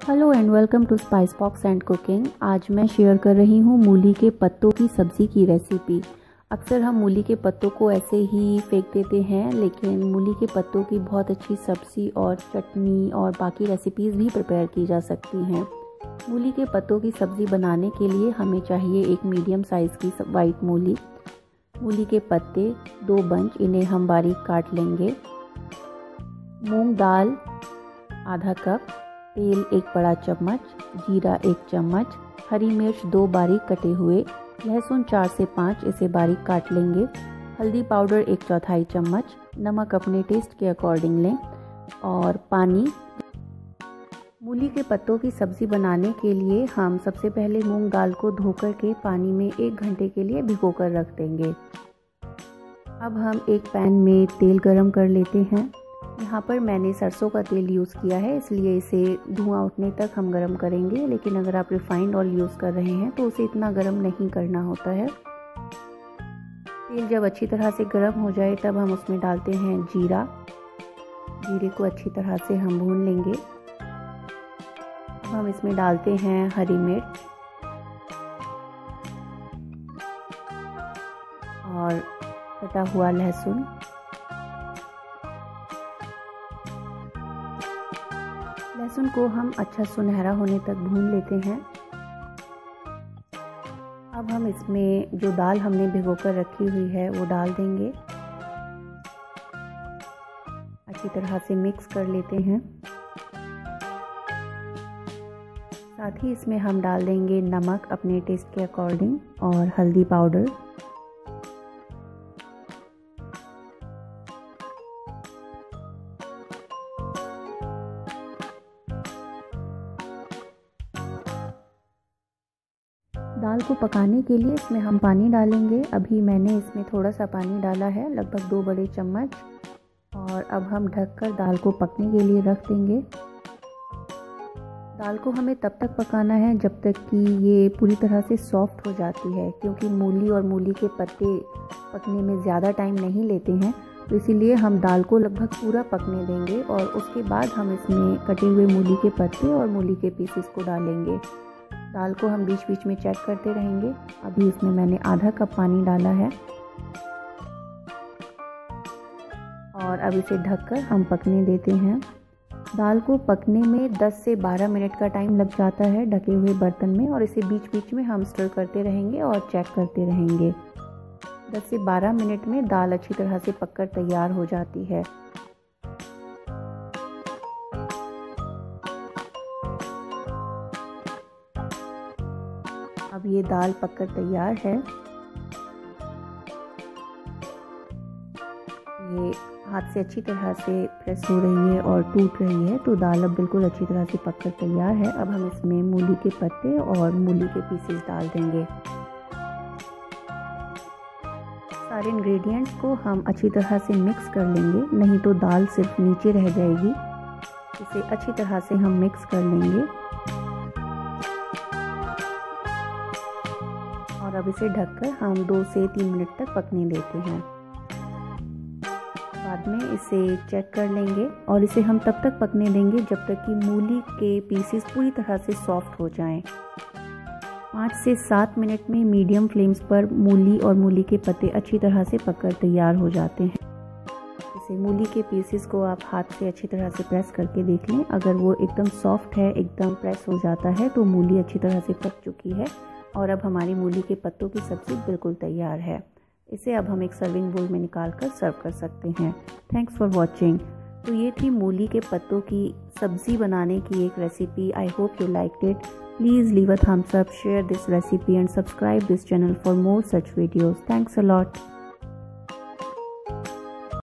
Hello and welcome to spice box and cooking आज मैं share कर रही हूँ मूली के पत्तों की सब्ज़ी की रेसिपी अक्सर हम मूली के पत्तों को ऐसे ही फेंक देते हैं, लेकिन मूली के पत्तों की बहुत अच्छी सब्ज़ी और चटनी और बाकी रेसिपीज़ भी प्रिपेयर की जा सकती हैं। मूली के पत्तों की सब्ज़ी बनाने के लिए हमें चाहिए एक मीडियम साइज़ की वाइट मूली। मूली के पत्ते, दो बंच इन्हें हम बारीक काट लेंगे। मूंग दाल, आधा कप तेल एक बड़ा चम्मच, जीरा एक चम्मच, हरी मिर्च दो बारीक कटे हुए, लहसुन चार से पाँच इसे बारीक काट लेंगे। हल्दी पाउडर एक चौथाई चम्मच, नमक अपने टेस्ट के अकॉर्डिंग लें और पानी। मूली के पत्तों की सब्ज़ी बनाने के लिए हम सबसे पहले मूंग दाल को धोकर के पानी में एक घंटे के लिए भिगो कर रख देंगे। अब हम एक पैन में तेल गरम कर लेते हैं। यहाँ पर मैंने सरसों का तेल यूज़ किया है, इसलिए इसे धुआँ उठने तक हम गरम करेंगे, लेकिन अगर आप रिफाइंड ऑयल यूज़ कर रहे हैं तो उसे इतना गरम नहीं करना होता है। तेल जब अच्छी तरह से गर्म हो जाए, तब हम उसमें डालते हैं जीरा। जीरे को अच्छी तरह से हम भून लेंगे। हम इसमें डालते हैं हरी मिर्च। और कटा हुआ लहसुन। लहसुन को हम अच्छा सुनहरा होने तक भून लेते हैं। अब हम इसमें जो दाल हमने भिगो कर रखी हुई है, वो डाल देंगे। अच्छी तरह से मिक्स कर लेते हैं। साथ ही इसमें हम डाल देंगे नमक अपने टेस्ट के अकॉर्डिंग और हल्दी पाउडर। दाल को पकाने के लिए इसमें हम पानी डालेंगे। अभी मैंने इसमें थोड़ा सा पानी डाला है, लगभग दो बड़े चम्मच। और अब हम ढककर दाल को पकने के लिए रख देंगे। दाल को हमें तब तक पकाना है जब तक कि ये पूरी तरह से सॉफ्ट हो जाती है, क्योंकि मूली और मूली के पत्ते पकने में ज़्यादा टाइम नहीं लेते हैं। तो इसीलिए हम दाल को लगभग पूरा पकने देंगे और उसके बाद हम इसमें कटे हुए मूली के पत्ते और मूली के पीसेस को डालेंगे। दाल को हम बीच बीच में चेक करते रहेंगे। अभी इसमें मैंने आधा कप पानी डाला है। और अब इसे ढककर हम पकने देते हैं। दाल को पकने में 10 से 12 मिनट का टाइम लग जाता है ढके हुए बर्तन में और इसे बीच बीच में हम स्टर करते रहेंगे और चेक करते रहेंगे। 10 से 12 मिनट में दाल अच्छी तरह से पककर तैयार हो जाती है। अब ये दाल पककर तैयार है। ये हाथ से अच्छी तरह से प्रेस हो रही है और टूट रही है तो दाल अब बिल्कुल अच्छी तरह से पककर तैयार है। अब हम इसमें मूली के पत्ते और मूली के पीसेस डाल देंगे। सारे इंग्रेडिएंट्स को हम अच्छी तरह से मिक्स कर लेंगे, नहीं तो दाल सिर्फ़ नीचे रह जाएगी। इसे अच्छी तरह से हम मिक्स कर लेंगे। अब इसे ढककर हम दो से तीन मिनट तक पकने देते हैं। बाद में इसे चेक कर लेंगे और इसे हम तब तक पकने देंगे जब तक कि मूली के पीसेस पूरी तरह से सॉफ्ट हो जाएँ। पाँच से सात मिनट में मीडियम फ्लेम्स पर मूली और मूली के पत्ते अच्छी तरह से पककर तैयार हो जाते हैं। इसे मूली के पीसेस को आप हाथ से अच्छी तरह से प्रेस करके देख लें। अगर वो एकदम सॉफ्ट है, एकदम प्रेस हो जाता है तो मूली अच्छी तरह से पक चुकी है। और अब हमारी मूली के पत्तों की सब्ज़ी बिल्कुल तैयार है। इसे अब हम एक सर्विंग बोल में निकाल कर सर्व कर सकते हैं। थैंक्स फॉर वॉचिंग तो ये थी मूली के पत्तों की सब्ज़ी बनाने की एक recipe I hope you like it please leave a thumbs up share this recipe and subscribe this channel for more such videos thanks a lot